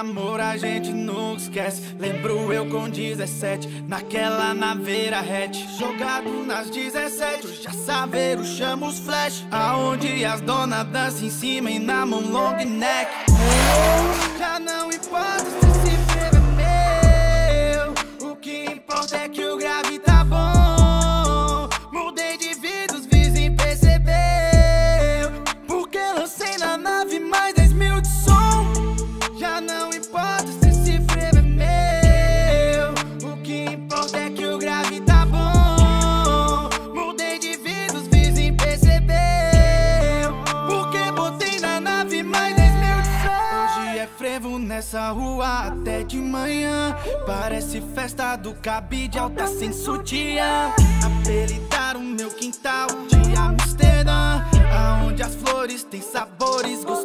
amor a gente nunca esquece. Lembro eu com 17, naquela naveira hatch. Jogado nas 17, hoje a saveiro chama os flash. Aonde as donas dançam em cima e na mão long neck. Já não é que o grave tá bom. Mudei de vida, os vizinhos percebeu. Porque botei na nave mais 10 mil de som. Hoje é frevo nessa rua até de manhã. Parece festa do cabide alta sem sutiã. Apelidaram meu quintal de Amsterdã. Aonde as flores têm sabores, gosto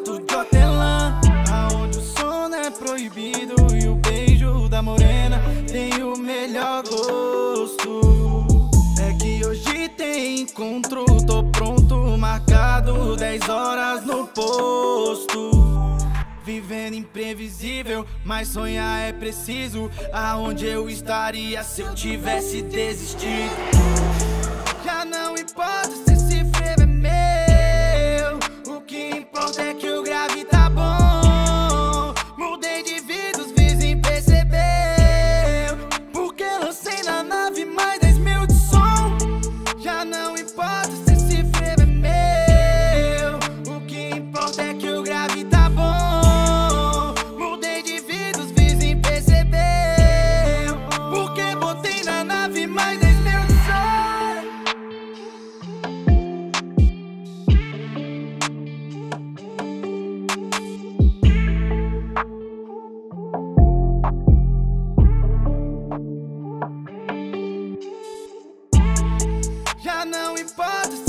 melhor gosto. É que hoje tem encontro, tô pronto, marcado 10 horas no posto. Vivendo imprevisível, mas sonhar é preciso. Aonde eu estaria se eu tivesse desistido? Já não importa não importa